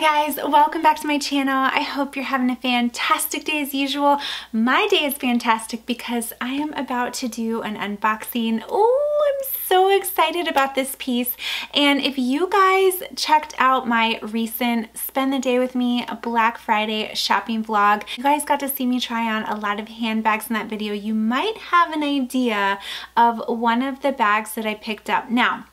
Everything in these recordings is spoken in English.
Hi guys, welcome back to my channel. I hope you're having a fantastic day as usual. My day is fantastic because I am about to do an unboxing. Oh, I'm so excited about this piece. And if you guys checked out my recent Spend the Day With Me Black Friday shopping vlog, you guys got to see me try on a lot of handbags in that video. You might have an idea of one of the bags that I picked up. Now,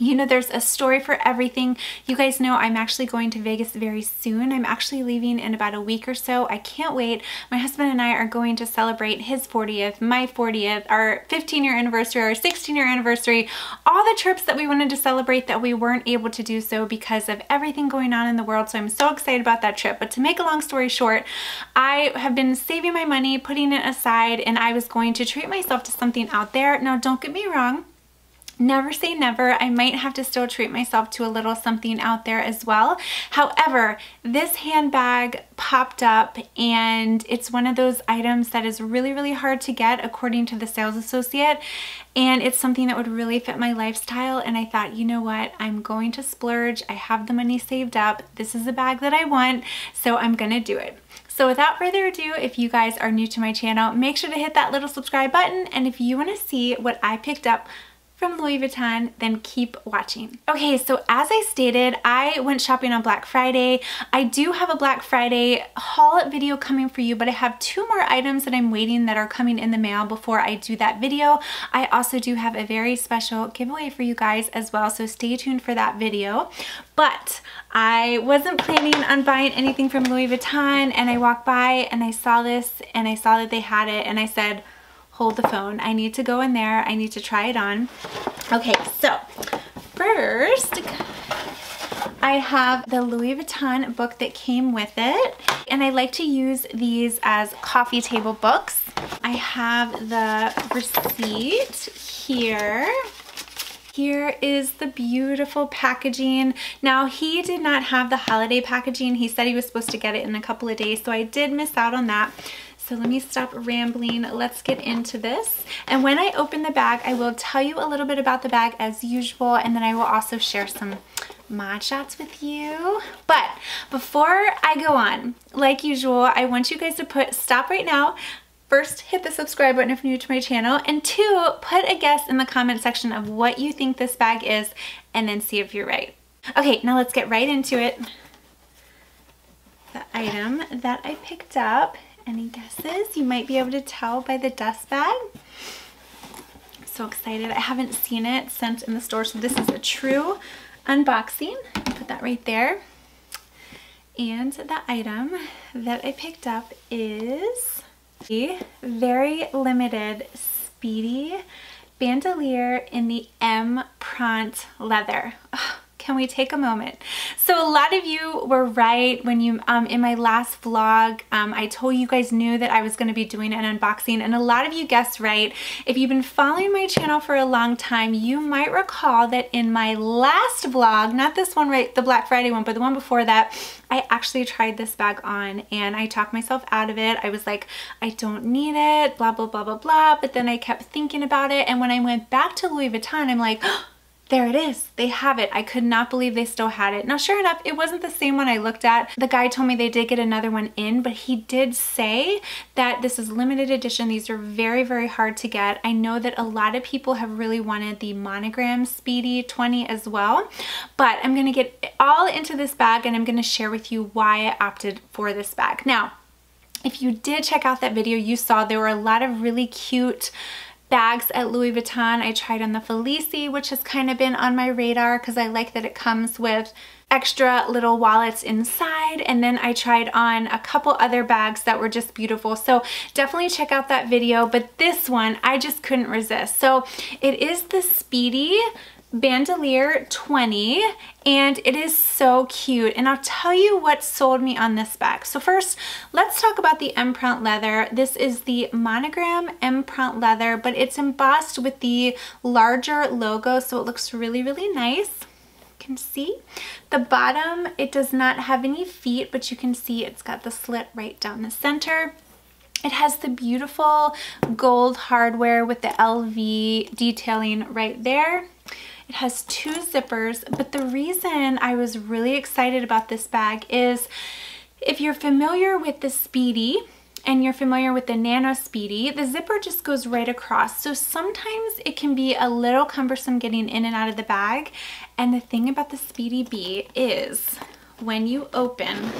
you know, there's a story for everything. You guys know I'm actually going to Vegas very soon. I'm actually leaving in about a week or so. I can't wait. My husband and I are going to celebrate his 40th, my 40th, our 15 year anniversary, our 16 year anniversary, all the trips that we wanted to celebrate that we weren't able to do so because of everything going on in the world. So I'm so excited about that trip. But to make a long story short, I have been saving my money, putting it aside, and I was going to treat myself to something out there. Now, don't get me wrong never say never. I might have to still treat myself to a little something out there as well. However, this handbag popped up and it's one of those items that is really, really hard to get according to the sales associate. And it's something that would really fit my lifestyle. And I thought, you know what? I'm going to splurge. I have the money saved up. This is a bag that I want. So I'm going to do it. So without further ado, if you guys are new to my channel, make sure to hit that little subscribe button. And if you want to see what I picked up from Louis Vuitton, then keep watching. Okay, so as I stated, I went shopping on Black Friday. I do have a Black Friday haul video coming for you, but I have two more items that I'm waiting that are coming in the mail before I do that video. I also do have a very special giveaway for you guys as well, so stay tuned for that video. But I wasn't planning on buying anything from Louis Vuitton and I walked by and I saw this and I saw that they had it and I said, hold the phone. I need to go in there. I need to try it on. Okay, so first, I have the Louis Vuitton book that came with it. And I like to use these as coffee table books. I have the receipt here. Here is the beautiful packaging. Now he did not have the holiday packaging. He said he was supposed to get it in a couple of days, so I did miss out on that. So let me stop rambling. Let's get into this. And when I open the bag, I will tell you a little bit about the bag as usual, and then I will also share some mod shots with you. But before I go on, like usual, I want you guys to put stop right now. First, hit the subscribe button if you're new to my channel. And two, put a guess in the comment section of what you think this bag is and then see if you're right. Okay, now let's get right into it. The item that I picked up any guesses? You might be able to tell by the dust bag. so excited. I haven't seen it sent in the store, so this is a true unboxing. Put that right there. And the item that I picked up is the very limited Speedy bandolier in the M Prant leather. Can we take a moment? So a lot of you were right when you, um, in my last vlog, um, I told you guys knew that I was going to be doing an unboxing and a lot of you guessed right. If you've been following my channel for a long time, you might recall that in my last vlog, not this one right, the Black Friday one, but the one before that, I actually tried this bag on and I talked myself out of it. I was like, I don't need it, blah, blah, blah, blah, blah. But then I kept thinking about it. And when I went back to Louis Vuitton, I'm like, oh, there it is. They have it. I could not believe they still had it. Now, sure enough, it wasn't the same one I looked at. The guy told me they did get another one in, but he did say that this is limited edition. These are very, very hard to get. I know that a lot of people have really wanted the monogram Speedy 20 as well, but I'm to get all into this bag and I'm to share with you why I opted for this bag. Now, if you did check out that video, you saw there were a lot of really cute bags at Louis Vuitton. I tried on the Felicie, which has kind of been on my radar because I like that it comes with extra little wallets inside. And then I tried on a couple other bags that were just beautiful. So definitely check out that video. But this one I just couldn't resist. So it is the Speedy Bandolier 20 and it is so cute and I'll tell you what sold me on this bag. So first let's talk about the Empreinte leather. This is the monogram Empreinte leather but it's embossed with the larger logo so it looks really really nice. You can see the bottom it does not have any feet but you can see it's got the slit right down the center. It has the beautiful gold hardware with the LV detailing right there It has two zippers, but the reason I was really excited about this bag is if you're familiar with the Speedy, and you're familiar with the Nano Speedy, the zipper just goes right across. So sometimes it can be a little cumbersome getting in and out of the bag. And the thing about the Speedy B is when you open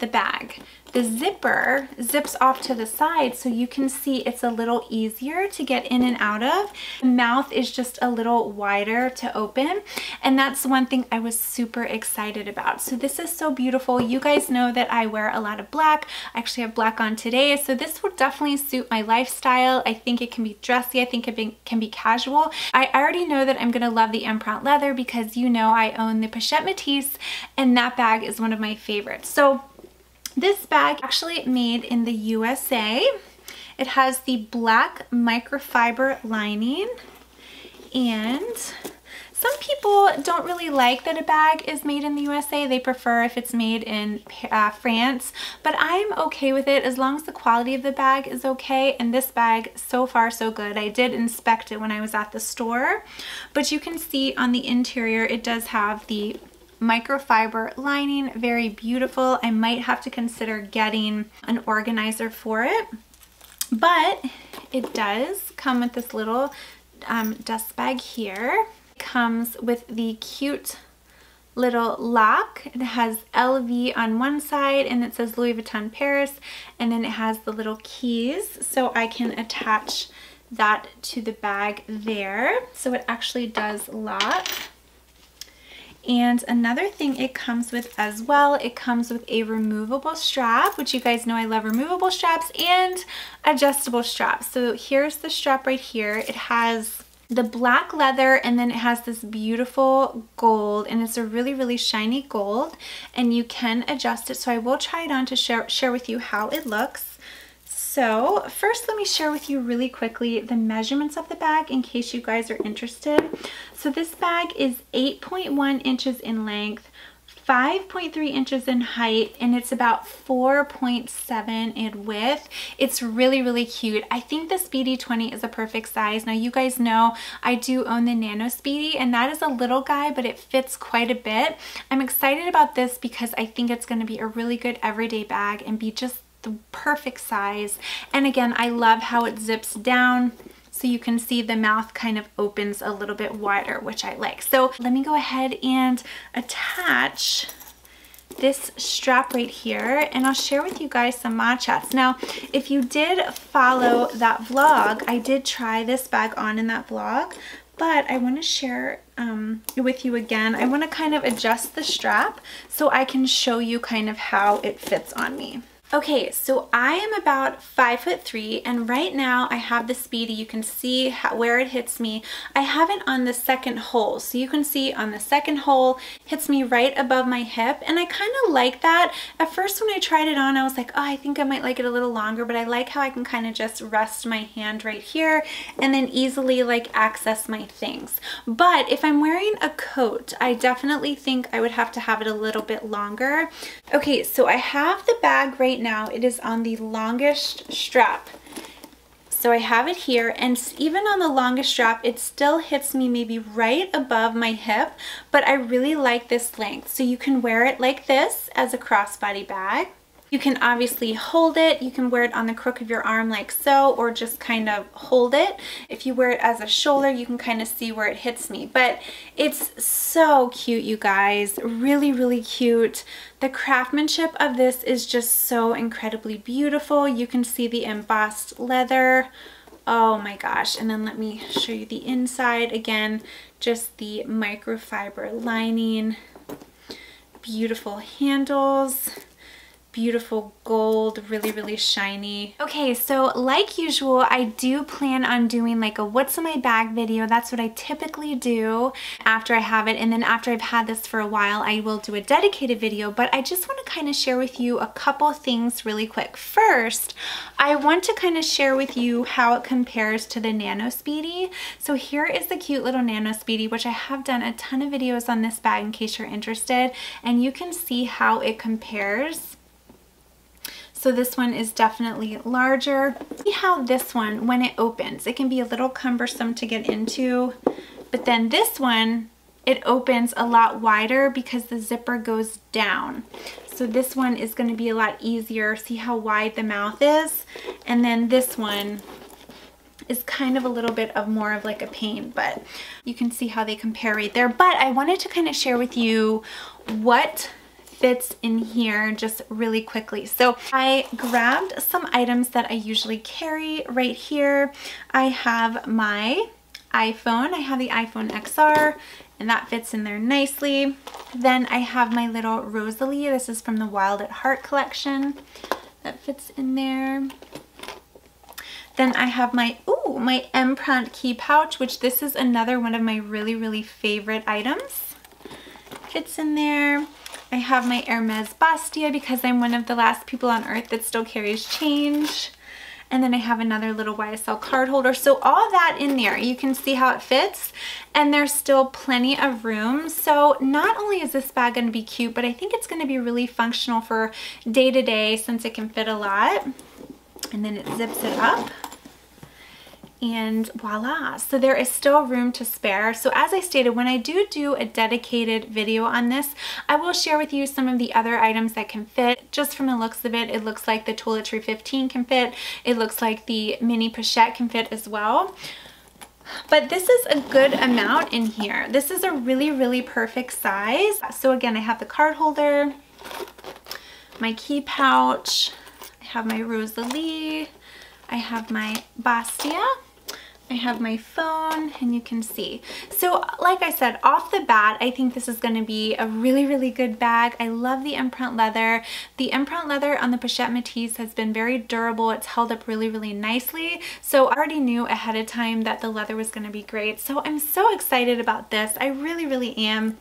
the bag, the zipper zips off to the side so you can see it's a little easier to get in and out of. The mouth is just a little wider to open and that's one thing I was super excited about. So this is so beautiful. You guys know that I wear a lot of black. I actually have black on today so this will definitely suit my lifestyle. I think it can be dressy. I think it can be casual. I already know that I'm going to love the Empreinte leather because you know I own the Pochette Métis and that bag is one of my favorites. So this bag actually made in the USA. It has the black microfiber lining and some people don't really like that a bag is made in the USA. They prefer if it's made in uh, France, but I'm okay with it as long as the quality of the bag is okay. And this bag, so far so good. I did inspect it when I was at the store, but you can see on the interior, it does have the microfiber lining, very beautiful. I might have to consider getting an organizer for it, but it does come with this little um, dust bag here. It comes with the cute little lock. It has LV on one side and it says Louis Vuitton Paris and then it has the little keys so I can attach that to the bag there. So it actually does lock. And another thing it comes with as well, it comes with a removable strap, which you guys know I love removable straps and adjustable straps. So here's the strap right here. It has the black leather and then it has this beautiful gold and it's a really really shiny gold and you can adjust it so I will try it on to share, share with you how it looks so first let me share with you really quickly the measurements of the bag in case you guys are interested. So this bag is 8.1 inches in length, 5.3 inches in height and it's about 4.7 in width. It's really, really cute. I think the Speedy 20 is a perfect size. Now you guys know I do own the Nano Speedy and that is a little guy, but it fits quite a bit. I'm excited about this because I think it's gonna be a really good everyday bag and be just the perfect size. And again, I love how it zips down so you can see the mouth kind of opens a little bit wider, which I like. So let me go ahead and attach this strap right here and I'll share with you guys some mod shots. Now, if you did follow that vlog, I did try this bag on in that vlog, but I want to share um, with you again. I want to kind of adjust the strap so I can show you kind of how it fits on me. Okay, so I am about five foot three and right now I have the Speedy. You can see how, where it hits me. I have it on the second hole. So you can see on the second hole, hits me right above my hip. And I kind of like that. At first when I tried it on, I was like, oh, I think I might like it a little longer, but I like how I can kind of just rest my hand right here and then easily like access my things. But if I'm wearing a coat, I definitely think I would have to have it a little bit longer. Okay, so I have the bag right right now, it is on the longest strap. So I have it here and even on the longest strap, it still hits me maybe right above my hip, but I really like this length. So you can wear it like this as a crossbody bag. You can obviously hold it. You can wear it on the crook of your arm like so, or just kind of hold it. If you wear it as a shoulder, you can kind of see where it hits me. But it's so cute, you guys. Really, really cute. The craftsmanship of this is just so incredibly beautiful. You can see the embossed leather. Oh my gosh. And then let me show you the inside. Again, just the microfiber lining. Beautiful handles beautiful gold, really, really shiny. Okay, so like usual, I do plan on doing like a what's in my bag video. That's what I typically do after I have it. And then after I've had this for a while, I will do a dedicated video, but I just want to kind of share with you a couple things really quick. First, I want to kind of share with you how it compares to the Nano Speedy. So here is the cute little Nano Speedy, which I have done a ton of videos on this bag in case you're interested. And you can see how it compares so this one is definitely larger. See how this one, when it opens, it can be a little cumbersome to get into. But then this one, it opens a lot wider because the zipper goes down. So this one is going to be a lot easier. See how wide the mouth is? And then this one is kind of a little bit of more of like a pain, but you can see how they compare right there. But I wanted to kind of share with you what fits in here just really quickly. So I grabbed some items that I usually carry right here. I have my iPhone. I have the iPhone XR and that fits in there nicely. Then I have my little Rosalie. This is from the Wild at Heart collection. That fits in there. Then I have my, ooh, my Empreinte key pouch, which this is another one of my really, really favorite items. Fits in there. I have my Hermes Bastia because I'm one of the last people on earth that still carries change. And then I have another little YSL card holder. So all that in there, you can see how it fits and there's still plenty of room. So not only is this bag gonna be cute, but I think it's gonna be really functional for day to day since it can fit a lot. And then it zips it up and voila. So there is still room to spare. So as I stated when I do do a dedicated video on this I will share with you some of the other items that can fit. Just from the looks of it it looks like the toiletry 15 can fit. It looks like the mini pochette can fit as well. But this is a good amount in here. This is a really really perfect size. So again I have the card holder my key pouch I have my Rosalie I have my Bastia I have my phone and you can see. So like I said, off the bat, I think this is gonna be a really, really good bag. I love the Empreinte leather. The Empreinte leather on the Pochette Métis has been very durable. It's held up really, really nicely. So I already knew ahead of time that the leather was gonna be great. So I'm so excited about this. I really, really am.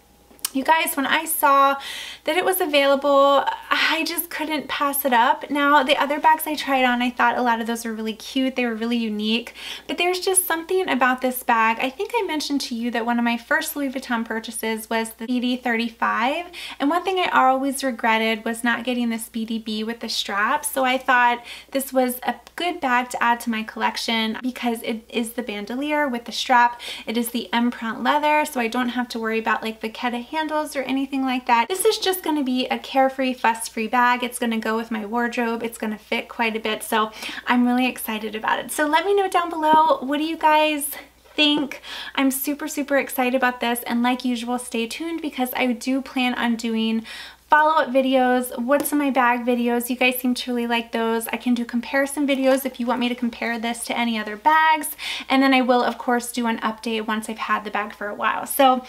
You guys, when I saw that it was available, I just couldn't pass it up. Now, the other bags I tried on, I thought a lot of those were really cute. They were really unique, but there's just something about this bag. I think I mentioned to you that one of my first Louis Vuitton purchases was the Speedy 35, and one thing I always regretted was not getting the Speedy B with the strap, so I thought this was a good bag to add to my collection because it is the bandolier with the strap. It is the Empreinte leather, so I don't have to worry about like vachetta handles or anything like that. This is just going to be a carefree, fuss-free bag. It's going to go with my wardrobe. It's going to fit quite a bit. So I'm really excited about it. So let me know down below, what do you guys think. I'm super, super excited about this. And like usual, stay tuned because I do plan on doing follow-up videos, what's in my bag videos. You guys seem to really like those. I can do comparison videos if you want me to compare this to any other bags. And then I will, of course, do an update once I've had the bag for a while. So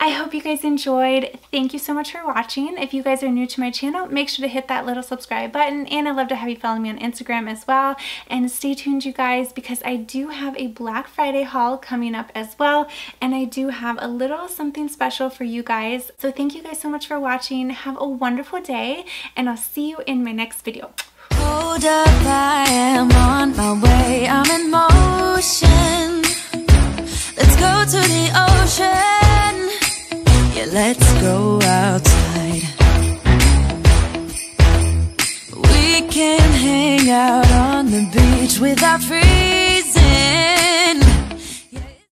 I hope you guys enjoyed. Thank you so much for watching. If you guys are new to my channel, make sure to hit that little subscribe button. And I'd love to have you follow me on Instagram as well. And stay tuned, you guys, because I do have a Black Friday haul coming up as well. And I do have a little something special for you guys. So thank you guys so much for watching. Have a wonderful day and I'll see you in my next video. Hold up, I am on my way, I'm in motion. Let's go to the ocean. Yeah, let's go outside. We can hang out on the beach